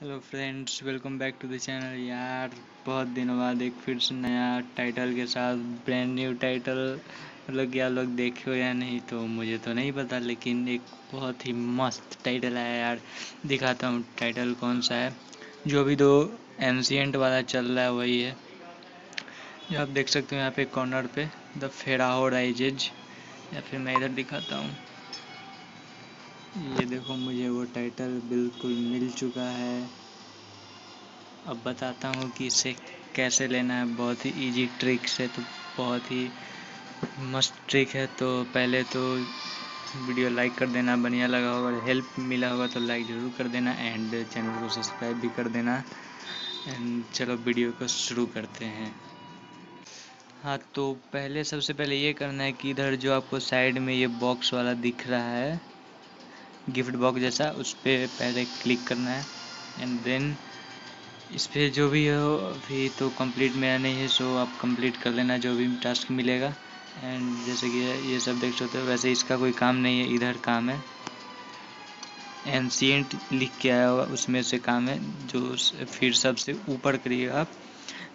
Hello friends welcome back to the channel यार, बहुत दिनों बाद एक फिर से नया टाइटल के साथ ब्रांड न्यू टाइटल मतलब क्या लोग देखे हो या नहीं तो मुझे तो नहीं पता, लेकिन एक बहुत ही मस्त टाइटल आया यार। दिखाता हूँ टाइटल कौन सा है। जो भी दो एंशियंट वाला चल रहा है, वही है। जो आप देख सकते हो यहाँ पे कॉर्नर पे द फेराहो राइजेज या फिर मैं इधर दिखाता हूँ। ये देखो मुझे वो टाइटल बिल्कुल मिल चुका है। अब बताता हूँ कि इसे कैसे लेना है। बहुत ही इजी ट्रिक से तो बहुत ही मस्त ट्रिक है। तो पहले तो वीडियो लाइक कर देना, बढ़िया लगा होगा। हेल्प मिला होगा तो लाइक ज़रूर कर देना एंड चैनल को सब्सक्राइब भी कर देना। एंड चलो वीडियो को शुरू करते हैं। हाँ तो पहले सबसे पहले ये करना है कि इधर जो आपको साइड में ये बॉक्स वाला दिख रहा है गिफ्ट बॉक्स जैसा, उस पर पहले क्लिक करना है एंड देन इस पर जो भी हो, अभी तो कंप्लीट मेरा नहीं है सो आप कंप्लीट कर लेना जो भी टास्क मिलेगा। एंड जैसे कि ये सब देख सकते हो, वैसे इसका कोई काम नहीं है, इधर काम है। एनसीएंट लिख के आया होगा उसमें से काम है, जो फिर सबसे ऊपर करिएगा आप।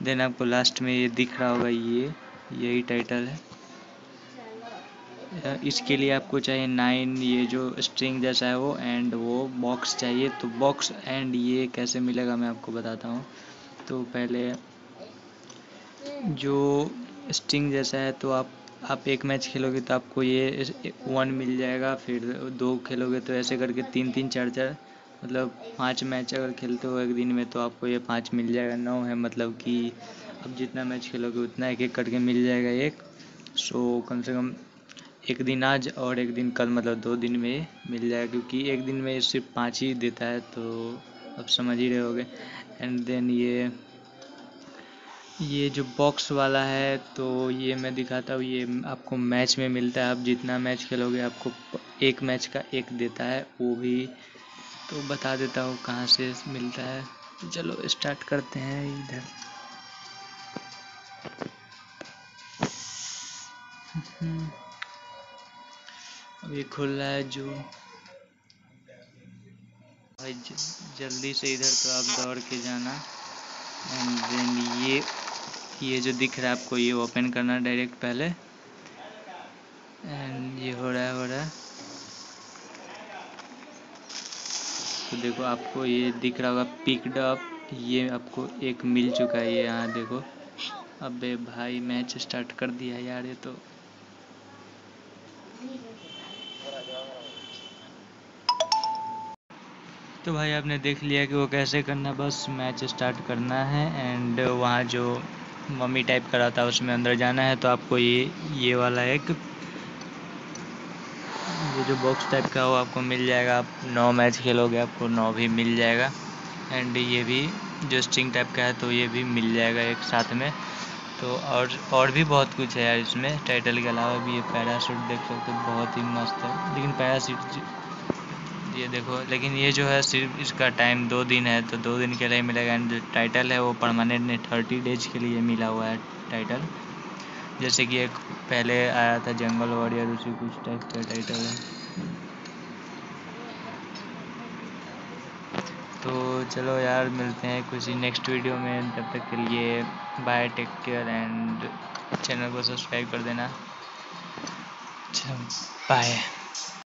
देन आपको लास्ट में ये दिख रहा होगा, ये, यही टाइटल है। इसके लिए आपको चाहिए नाइन ये जो स्ट्रिंग जैसा है वो एंड वो बॉक्स चाहिए। तो बॉक्स एंड ये कैसे मिलेगा मैं आपको बताता हूँ। तो पहले जो स्ट्रिंग जैसा है तो आप आप एक मैच खेलोगे तो आपको ये वन मिल जाएगा। फिर दो खेलोगे तो ऐसे करके तीन तीन, चार चार मतलब पाँच मैच अगर खेलते हो एक दिन में तो आपको ये पाँच मिल जाएगा। नौ है मतलब कि अब जितना मैच खेलोगे उतना एक एक करके मिल जाएगा एक। सो कम से कम एक दिन आज और एक दिन कल मतलब दो दिन में मिल जाएगा, क्योंकि एक दिन में सिर्फ़ पाँच ही देता है तो अब समझ ही रहे होगे। एंड देन ये ये जो बॉक्स वाला है तो ये मैं दिखाता हूँ, ये आपको मैच में मिलता है। आप जितना मैच खेलोगे, आपको एक मैच का एक देता है, वो भी। तो बता देता हूँ कहाँ से मिलता है। चलो स्टार्ट करते हैं इधर। हम्म। ये खुल रहा है जो। भाई जल्दी से इधर तो आप दौड़ के जाना। एंड देन ये ये जो दिख रहा है आपको, ये ओपन करना डायरेक्ट पहले। एंड ये हो रहा है, हो रहा है। तो देखो, आपको ये दिख रहा होगा पिकड अप ये आपको एक मिल चुका है ये यहाँ देखो। अबे भाई मैच स्टार्ट कर दिया यार ये तो। तो भाई आपने देख लिया कि वो कैसे करना बस मैच स्टार्ट करना है एंड वहाँ जो मम्मी टाइप करा था उसमें अंदर जाना है। तो आपको ये ये वाला एक, ये जो बॉक्स टाइप का वो आपको मिल जाएगा। आप नौ मैच खेलोगे, आपको नौ भी मिल जाएगा। एंड ये भी जो स्ट्रिंग टाइप का है तो ये भी मिल जाएगा एक साथ में। तो और और भी बहुत कुछ है यार इसमें। टाइटल के अलावा भी ये पैरासूट देख सकते हो, बहुत ही मस्त है। लेकिन पैरासूट ये देखो, लेकिन ये जो है सिर्फ़ इसका टाइम दो दिन है तो दो दिन के लिए मिलेगा। एंड जो टाइटल है वो परमानेंट नहीं थर्टी डेज़ के लिए मिला हुआ है टाइटल जैसे कि एक पहले आया था जंगल वॉरियर उसी कुछ टाइप का टाइटल है। तो चलो यार, मिलते हैं कुछ नेक्स्ट वीडियो में। तब तक के लिए bye take care and channel को सब्सक्राइब कर देना। चलो बाय